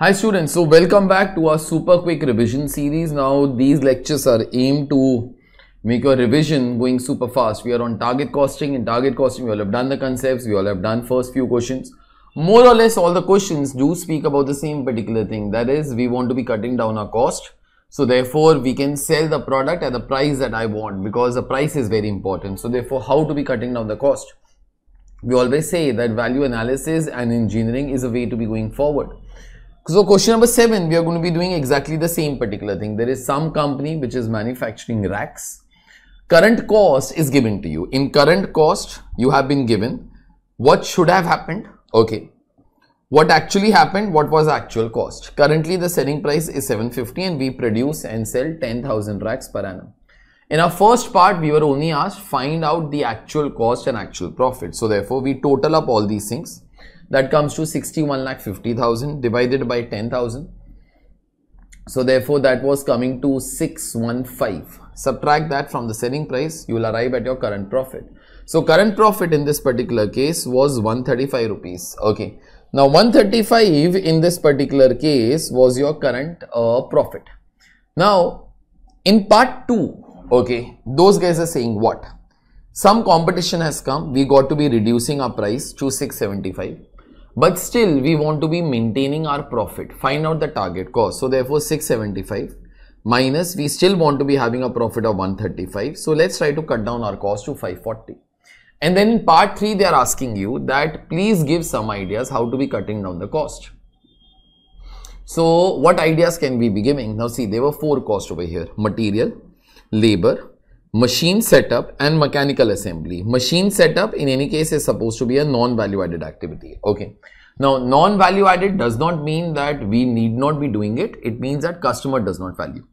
Hi students, so welcome back to our super quick revision series. Now these lectures are aimed to make your revision going super fast. We are on target costing. In target costing, we all have done the concepts, we all have done first few questions. More or less all the questions do speak about the same particular thing. That is, we want to be cutting down our cost. So therefore, we can sell the product at the price that I want because the price is very important. So therefore, how to be cutting down the cost? We always say that value analysis and engineering is a way to be going forward. So question number seven, we are going to be doing exactly the same particular thing. There is some company which is manufacturing racks. Current cost is given to you. In current cost, you have been given what should have happened. Okay. What actually happened? What was actual cost? Currently, the selling price is 750 and we produce and sell 10,000 racks per annum. In our first part, we were only asked find out the actual cost and actual profit. So therefore, we total up all these things that comes to 61 lakh 50,000 divided by 10,000. So therefore that was coming to 615. Subtract that from the selling price, you will arrive at your current profit. So current profit in this particular case was 135 rupees. Okay. Now 135 in this particular case was your current uh, profit. Now in part 2, okay, those guys are saying what? Some competition has come, we got to be reducing our price to 675 but still we want to be maintaining our profit. Find out the target cost. So therefore 675 minus we still want to be having a profit of 135 so let's try to cut down our cost to 540 and then in part 3 they are asking you that please give some ideas how to be cutting down the cost. So what ideas can we be giving? Now see there were four costs over here. Material labor machine setup and mechanical assembly. Machine setup in any case is supposed to be a non-value added activity. Okay. Now, non-value added does not mean that we need not be doing it. It means that customer does not value.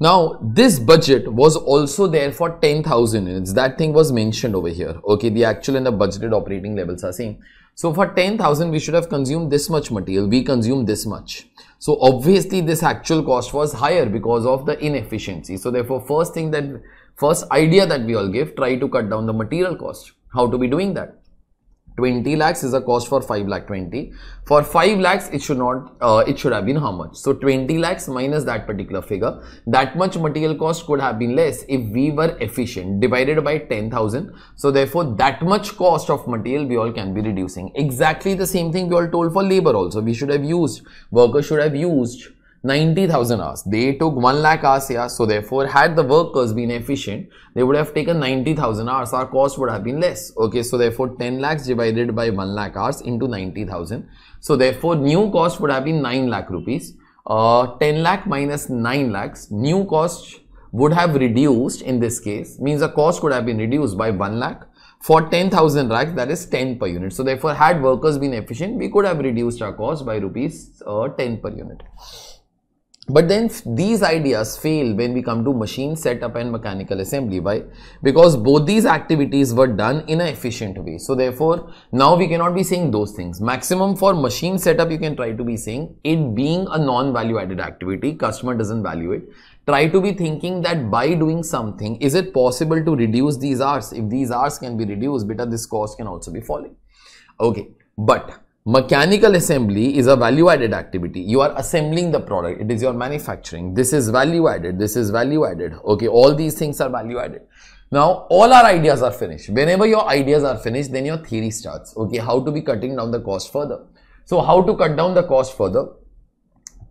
Now, this budget was also there for 10,000 units. That thing was mentioned over here. Okay, the actual and the budgeted operating levels are same. So, for 10,000, we should have consumed this much material. We consumed this much. So, obviously, this actual cost was higher because of the inefficiency. So, therefore, first thing that First idea that we all give, try to cut down the material cost. How to be doing that? 20 lakhs is a cost for 5 lakh 20 for 5 lakhs it should not uh, it should have been how much? So 20 lakhs minus that particular figure that much material cost could have been less if we were efficient divided by 10000 so therefore that much cost of material we all can be reducing. Exactly the same thing we all told for labor also. We should have used workers should have used 90,000 hours. They took 1 lakh hours here. So therefore, had the workers been efficient, they would have taken 90,000 hours. Our cost would have been less. Okay. So therefore, 10 lakhs divided by 1 lakh hours into 90,000. So therefore, new cost would have been 9 lakh rupees. Uh, 10 lakh minus 9 lakhs, new cost would have reduced in this case, means the cost could have been reduced by 1 lakh for 10,000 racks that is 10 per unit. So therefore had workers been efficient we could have reduced our cost by rupees uh, 10 per unit. But then these ideas fail when we come to machine setup and mechanical assembly. Why? Because both these activities were done in an efficient way. So therefore, now we cannot be saying those things. Maximum for machine setup, you can try to be saying it being a non-value added activity, customer doesn't value it. Try to be thinking that by doing something, is it possible to reduce these hours? If these hours can be reduced, better this cost can also be falling. Okay, but Mechanical assembly is a value added activity. You are assembling the product. It is your manufacturing. This is value added. This is value added. Okay. All these things are value added. Now, all our ideas are finished. Whenever your ideas are finished, then your theory starts. Okay. How to be cutting down the cost further. So, how to cut down the cost further?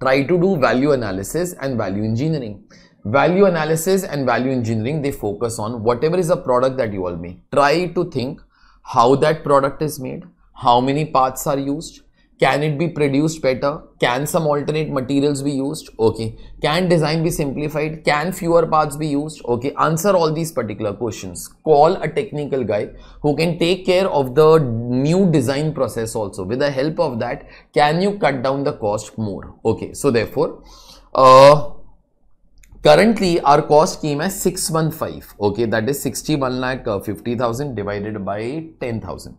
Try to do value analysis and value engineering. Value analysis and value engineering, they focus on whatever is a product that you all make. Try to think how that product is made how many parts are used? Can it be produced better? Can some alternate materials be used? Okay. Can design be simplified? Can fewer parts be used? Okay. Answer all these particular questions. Call a technical guy who can take care of the new design process also. With the help of that can you cut down the cost more? Okay. So therefore uh, currently our cost came as 615 okay. That is 61 lakh uh, 50000 divided by 10000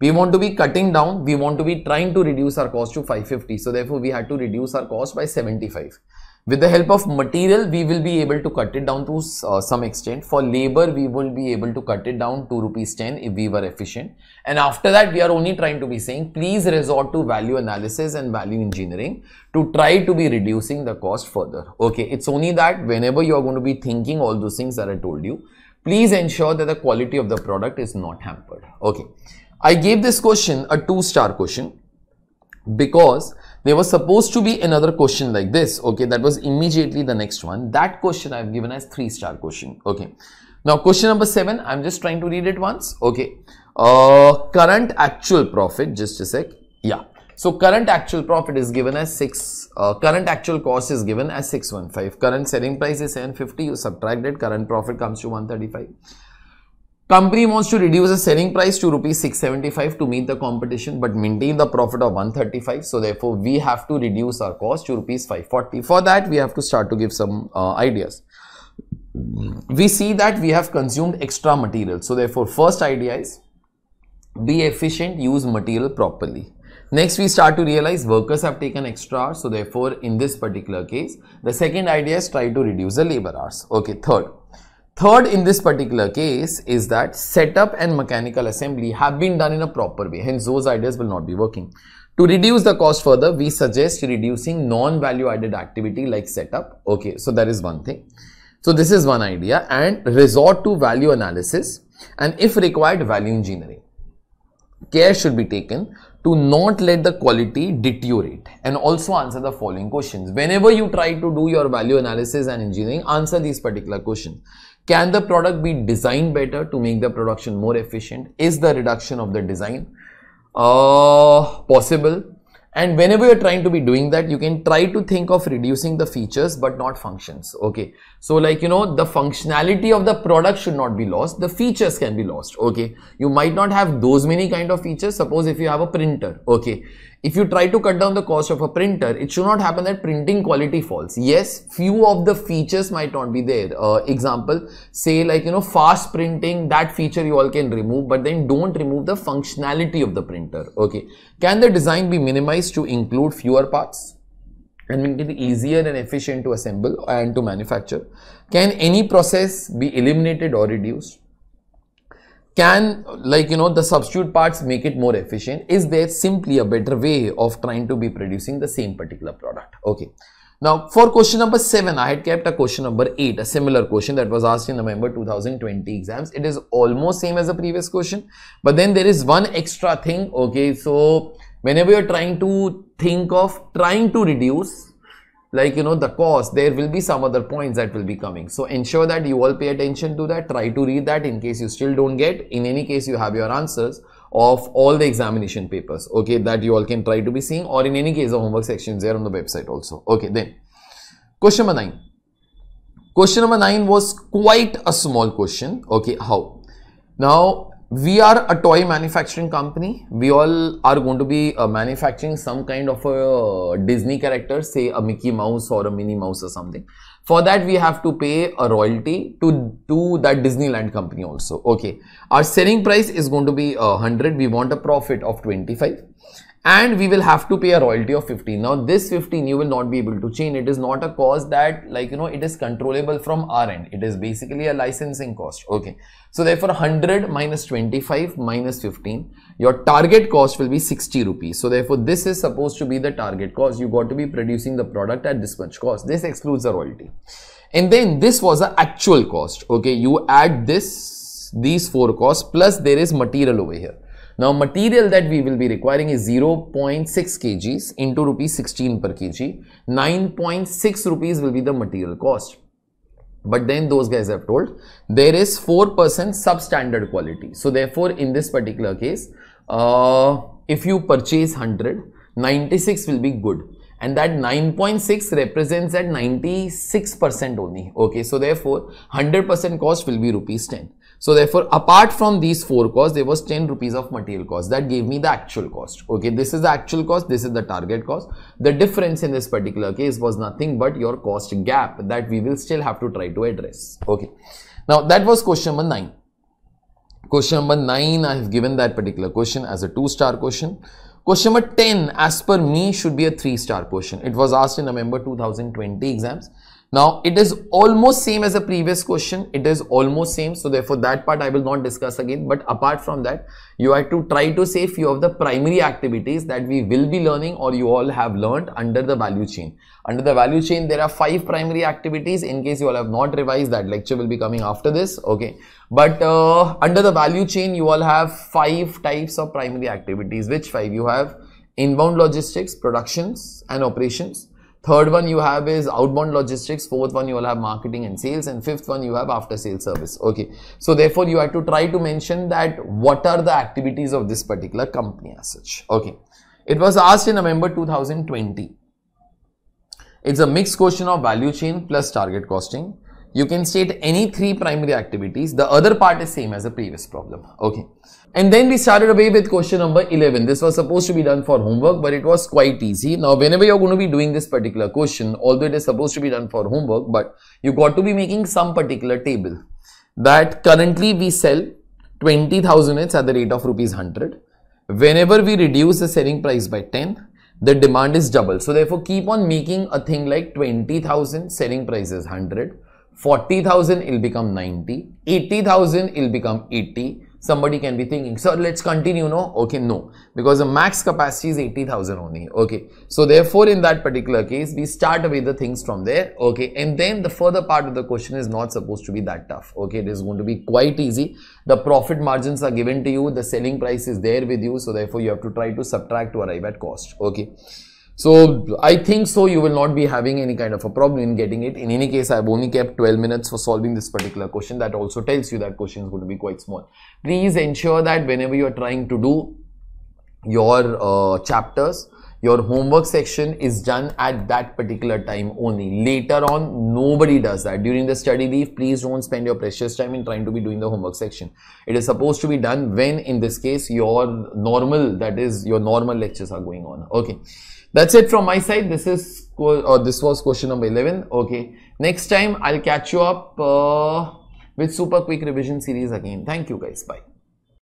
we want to be cutting down, we want to be trying to reduce our cost to 550. So therefore we had to reduce our cost by 75. with the help of material, we will be able to cut it down to uh, some extent. For labor, we will be able to cut it down to rupees 10 if we were efficient. And after that, we are only trying to be saying, please resort to value analysis and value engineering to try to be reducing the cost further. Okay, it's only that whenever you are going to be thinking all those things that I told you, please ensure that the quality of the product is not hampered. Okay, I gave this question a two star question because there was supposed to be another question like this okay that was immediately the next one. That question i've given as three star question okay. Now question number seven i'm just trying to read it once okay. Uh current actual profit just a sec yeah. So current actual profit is given as 6 uh, current actual cost is given as 615 current selling price is 750 you subtract it current profit comes to 135 Company wants to reduce the selling price to rupees 675 to meet the competition but maintain the profit of 135. So therefore, we have to reduce our cost to rupees 540. For that, we have to start to give some uh, ideas. We see that we have consumed extra material. So therefore, first idea is be efficient, use material properly. Next, we start to realize workers have taken extra hours. So therefore, in this particular case, the second idea is try to reduce the labor hours. Okay, third Third in this particular case is that setup and mechanical assembly have been done in a proper way. Hence, those ideas will not be working. To reduce the cost further, we suggest reducing non-value added activity like setup. Okay, so that is one thing. So this is one idea and resort to value analysis and if required value engineering. Care should be taken to not let the quality deteriorate and also answer the following questions. Whenever you try to do your value analysis and engineering, answer these particular questions. Can the product be designed better to make the production more efficient? Is the reduction of the design uh, possible? And whenever you're trying to be doing that, you can try to think of reducing the features but not functions. Okay. So like, you know, the functionality of the product should not be lost. The features can be lost. Okay. You might not have those many kind of features. Suppose if you have a printer. Okay if you try to cut down the cost of a printer, it should not happen that printing quality falls. Yes, few of the features might not be there. Uh, example, say like, you know, fast printing, that feature you all can remove, but then don't remove the functionality of the printer. Okay. Can the design be minimized to include fewer parts? and make it easier and efficient to assemble and to manufacture? Can any process be eliminated or reduced? Can like you know the substitute parts make it more efficient. Is there simply a better way of trying to be producing the same particular product? Okay. Now for question number 7 i had kept a question number 8 a similar question that was asked in november 2020 exams. It is almost same as the previous question but then there is one extra thing okay? So whenever you're trying to think of trying to reduce like you know the cost there will be some other points that will be coming. So ensure that you all pay attention to that. Try to read that in case you still don't get. In any case you have your answers of all the examination papers. Okay that you all can try to be seeing. Or in any case the homework sections there on the website also. Okay then. Question number 9 question number 9 was quite a small question. Okay how? Now we are a toy manufacturing company. We all are going to be uh, manufacturing some kind of a Disney character, say a Mickey Mouse or a Minnie Mouse or something. For that, we have to pay a royalty to, to that Disneyland company also. Okay. Our selling price is going to be uh, 100. We want a profit of 25 and we will have to pay a royalty of 15 now this 15 you will not be able to change. It is not a cost that like you know it is controllable from our end. It is basically a licensing cost. Okay. So therefore 100 minus 25 minus 15 your target cost will be 60 rupees. So therefore this is supposed to be the target cost. You got to be producing the product at this much cost. This excludes the royalty. And then this was the actual cost. Okay. You add this these four costs plus there is material over here now material that we will be requiring is 0.6 kgs into rupees 16 per kg. 9.6 rupees will be the material cost. But then those guys have told there is 4% substandard quality. So therefore in this particular case, uh, if you purchase 100, 96 will be good and that 9.6 represents at 96% only okay so therefore 100% cost will be rupees 10 so therefore, apart from these four costs, there was 10 rupees of material cost. That gave me the actual cost. Okay, this is the actual cost. This is the target cost. The difference in this particular case was nothing but your cost gap that we will still have to try to address. Okay. Now that was question number 9. Question number 9, I have given that particular question as a two star question. Question number 10, as per me, should be a 3-star question. It was asked in November 2020 exams. Now, it is almost same as the previous question. It is almost same. So, therefore, that part I will not discuss again. But apart from that, you have to try to say few of the primary activities that we will be learning or you all have learned under the value chain. Under the value chain, there are five primary activities. In case you all have not revised, that lecture will be coming after this. Okay. But uh, under the value chain, you all have five types of primary activities. Which five? You have inbound logistics, productions and operations Third one you have is outbound logistics. Fourth one you will have marketing and sales. And fifth one you have after sales service. Okay. So therefore you have to try to mention that what are the activities of this particular company as such. Okay. It was asked in November 2020. It's a mixed question of value chain plus target costing. You can state any three primary activities. The other part is same as the previous problem. Okay. And then we started away with question number 11. This was supposed to be done for homework, but it was quite easy. Now, whenever you're going to be doing this particular question, although it is supposed to be done for homework, but you got to be making some particular table that currently we sell 20,000 units at the rate of rupees 100. Whenever we reduce the selling price by 10, the demand is double. So therefore, keep on making a thing like 20,000 selling price is 100, 40,000 will become 90, 80,000 will become 80, somebody can be thinking sir let's continue no? Okay no. Because the max capacity is 80000 only. Okay. So therefore in that particular case we start away the things from there. Okay. And then the further part of the question is not supposed to be that tough. Okay. It is going to be quite easy. The profit margins are given to you. The selling price is there with you. So therefore you have to try to subtract to arrive at cost. Okay so I think so you will not be having any kind of a problem in getting it. In any case, I have only kept 12 minutes for solving this particular question. That also tells you that question is going to be quite small. Please ensure that whenever you are trying to do your uh, chapters, your homework section is done at that particular time only. Later on, nobody does that. During the study leave, please don't spend your precious time in trying to be doing the homework section. It is supposed to be done when, in this case, your normal, that is, your normal lectures are going on. Okay. That's it from my side. This is or this was question number 11. Okay. Next time I'll catch you up uh, with super quick revision series again. Thank you guys. Bye.